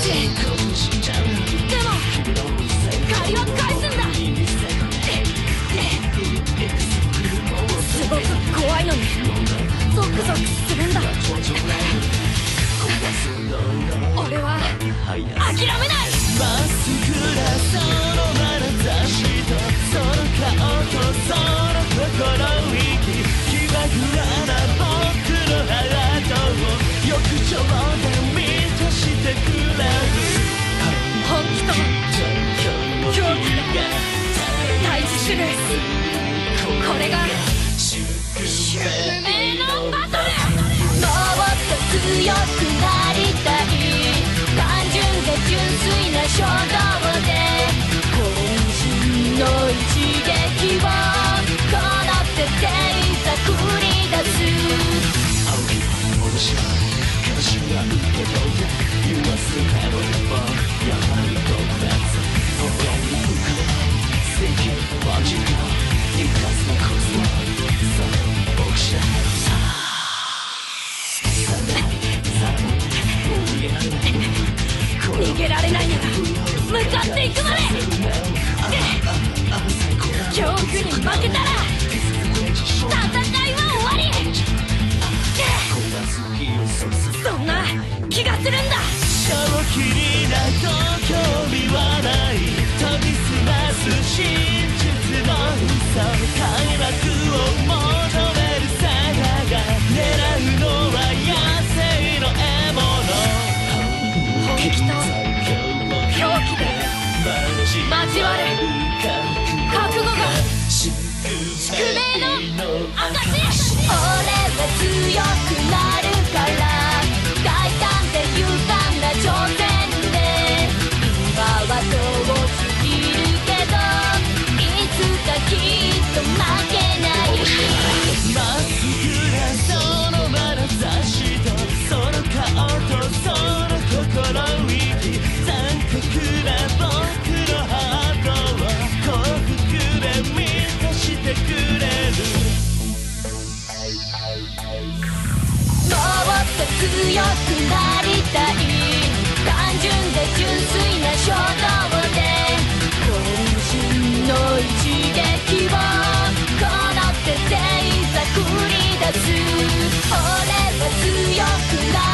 借りは返すんだすごく怖いのにゾクゾクするんだ俺は諦めない your feet. 向かっていくのね恐怖に負けたら戦いは終わり。そんな気がするんだ。I'm と強くなりたい単純で純粋な衝動で渾身の一撃をこってでいざ繰り出す俺は強くなる